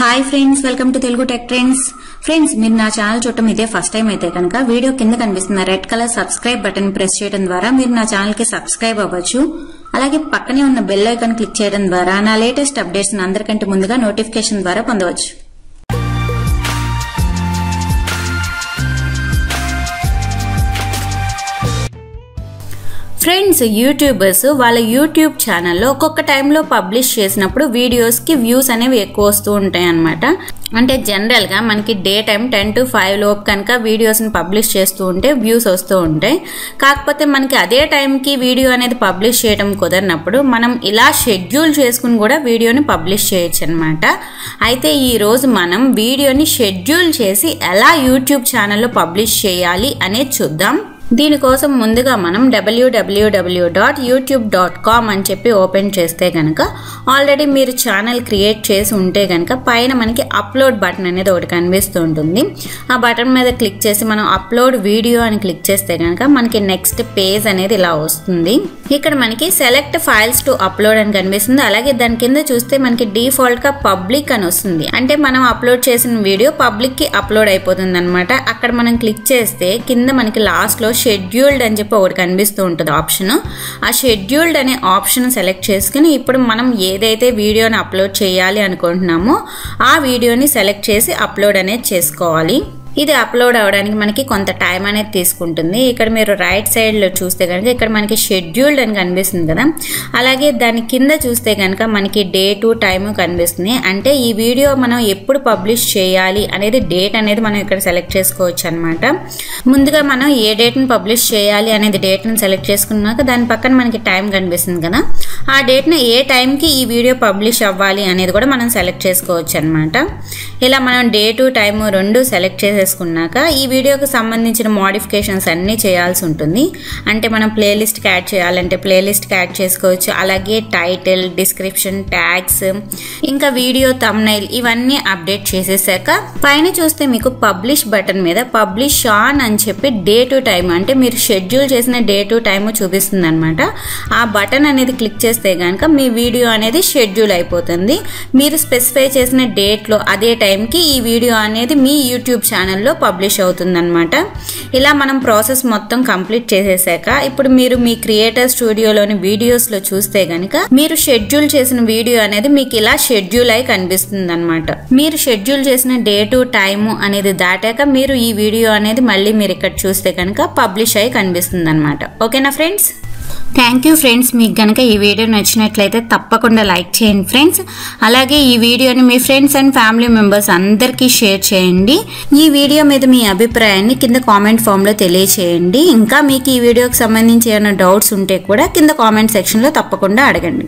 Hi friends welcome to Telugu tech trends friends మీరు నా channel చూడటం ఇదే ఫస్ట్ టైం అయితే కనుక వీడియో కింద కనిపిస్తున్న red colour subscribe button press చేయడం ద్వారా మీరు నా ఛానల్కి సబ్స్క్రైబ్ అవ్వచ్చు. అలాగే పక్కనే ఉన్న బెల్ ఐకాన్ క్లిక్ చేయడం ద్వారా నా లేటెస్ట్ అప్డేట్స్ అందరికంటే ముందుగా నోటిఫికేషన్ ద్వారా పొందవచ్చు. ఫ్రెండ్స్ యూట్యూబర్స్ వాళ్ళ యూట్యూబ్ ఛానల్లో ఒక్కొక్క టైంలో పబ్లిష్ చేసినప్పుడు వీడియోస్కి వ్యూస్ అనేవి ఎక్కువ వస్తూ ఉంటాయి అనమాట అంటే జనరల్గా మనకి day time ten to five లోపు కనుక వీడియోస్ని పబ్లిష్ చేస్తూ ఉంటే వ్యూస్ వస్తూ ఉంటాయి. కాకపోతే మనకి అదే టైంకి వీడియో అనేది పబ్లిష్ చేయడం కుదరినప్పుడు మనం ఇలా షెడ్యూల్ చేసుకుని కూడా వీడియోని పబ్లిష్ చేయొచ్చు అనమాట అయితే ఈరోజు మనం వీడియోని షెడ్యూల్ చేసి ఎలా యూట్యూబ్ ఛానల్లో పబ్లిష్ చేయాలి అనేది చూద్దాం. దీనికోసం ముందుగా మనం W W W dot YouTube dot com అని చెప్పి ఓపెన్ చేస్తే కనుక ఆల్రెడీ మీరు ఛానల్ క్రియేట్ చేసి ఉంటే కనుక పైన మనకి అప్లోడ్ బటన్ అనేది ఒకటి కనిపిస్తూ ఉంటుంది. ఆ బటన్ మీద క్లిక్ చేసి మనం అప్లోడ్ వీడియో అని క్లిక్ చేస్తే కనుక మనకి నెక్స్ట్ పేజ్ అనేది ఇలా వస్తుంది. ఇక్కడ మనకి సెలెక్ట్ ఫైల్స్ టు అప్లోడ్ అని కనిపిస్తుంది. అలాగే దాని కింద చూస్తే మనకి డీఫాల్ట్గా పబ్లిక్ అని వస్తుంది. అంటే మనం అప్లోడ్ చేసిన వీడియో పబ్లిక్కి అప్లోడ్ అయిపోతుంది అనమాట అక్కడ మనం క్లిక్ చేస్తే కింద మనకి లాస్ట్లో షెడ్యూల్డ్ అని చెప్పి ఒకటి కనిపిస్తూ ఉంటుంది ఆప్షన్ ఆ షెడ్యూల్డ్ అనే ఆప్షన్ సెలెక్ట్ చేసుకుని ఇప్పుడు మనం ఏదైతే వీడియోని అప్లోడ్ చేయాలి అనుకుంటున్నామో ఆ వీడియోని సెలెక్ట్ చేసి అప్లోడ్ అనేది చేసుకోవాలి. ఇది అప్లోడ్ అవ్వడానికి మనకి కొంత టైం అనేది తీసుకుంటుంది. ఇక్కడ మీరు రైట్ సైడ్లో చూస్తే కనుక ఇక్కడ మనకి షెడ్యూల్డ్ అని కనిపిస్తుంది కదా. అలాగే దాని కింద చూస్తే కనుక మనకి డే టు టైం కనిపిస్తుంది. అంటే ఈ వీడియో మనం ఎప్పుడు పబ్లిష్ చేయాలి అనేది డేట్ అనేది మనం ఇక్కడ సెలెక్ట్ చేసుకోవచ్చు అనమాట ముందుగా మనం ఏ డేట్ని పబ్లిష్ చేయాలి అనేది డేట్ని సెలెక్ట్ చేసుకున్నాక దాని పక్కన మనకి టైం కనిపిస్తుంది కదా. ఆ డేట్ను ఏ టైంకి ఈ వీడియో పబ్లిష్ అవ్వాలి అనేది కూడా మనం సెలెక్ట్ చేసుకోవచ్చు అనమాట ఇలా మనం డే టు టైం రెండు సెలెక్ట్ చేసుకున్నాక ఈ వీడియోకి సంబంధించిన మోడిఫికేషన్స్ అన్నీ చేయాల్సి ఉంటుంది. అంటే మనం ప్లేలిస్ట్కి యాడ్ చేయాలంటే ప్లేలిస్ట్కి యాడ్ చేసుకోవచ్చు. అలాగే టైటిల్ డిస్క్రిప్షన్ ట్యాగ్స్ ఇంకా వీడియో తమ్నైల్ ఇవన్నీ అప్డేట్ చేసేసాక పైన చూస్తే మీకు పబ్లిష్ బటన్ మీద పబ్లిష్ ఆన్ అని చెప్పి డే టు టైం అంటే మీరు షెడ్యూల్ చేసిన డే టు టైం చూపిస్తుంది అనమాట ఆ బటన్ అనేది క్లిక్ చేస్తే కనుక మీ వీడియో అనేది షెడ్యూల్ అయిపోతుంది. మీరు స్పెసిఫై చేసిన డేట్లో అదే టైంకి ఈ వీడియో అనేది మీ యూట్యూబ్ ఛానల్ ఛానల్లో పబ్లిష్ అవుతుందన్నమాట. ఇలా మనం ప్రాసెస్ మొత్తం కంప్లీట్ చేసేసాక ఇప్పుడు మీరు మీ క్రియేటర్ స్టూడియోలోని వీడియోస్లో చూస్తే కనుక మీరు షెడ్యూల్ చేసిన వీడియో అనేది మీకు ఇలా షెడ్యూల్ అయి కనిపిస్తుంది అనమాట మీరు షెడ్యూల్ చేసిన డేటు టైము అనేది దాటాక మీరు ఈ వీడియో అనేది మళ్ళీ మీరు ఇక్కడ చూస్తే కనుక పబ్లిష్ అయి కనిపిస్తుంది అనమాట ఓకేనా ఫ్రెండ్స్? థ్యాంక్ యూ ఫ్రెండ్స్ మీకు కనుక ఈ వీడియో నచ్చినట్లయితే తప్పకుండా లైక్ చేయండి ఫ్రెండ్స్ అలాగే ఈ వీడియోని మీ ఫ్రెండ్స్ అండ్ ఫ్యామిలీ మెంబర్స్ అందరికీ షేర్ చేయండి. ఈ వీడియో మీద మీ అభిప్రాయాన్ని కింద కామెంట్ ఫామ్లో తెలియచేయండి. ఇంకా మీకు ఈ వీడియోకి సంబంధించి ఏమైనా డౌట్స్ ఉంటే కూడా కింద కామెంట్ సెక్షన్లో తప్పకుండా అడగండి.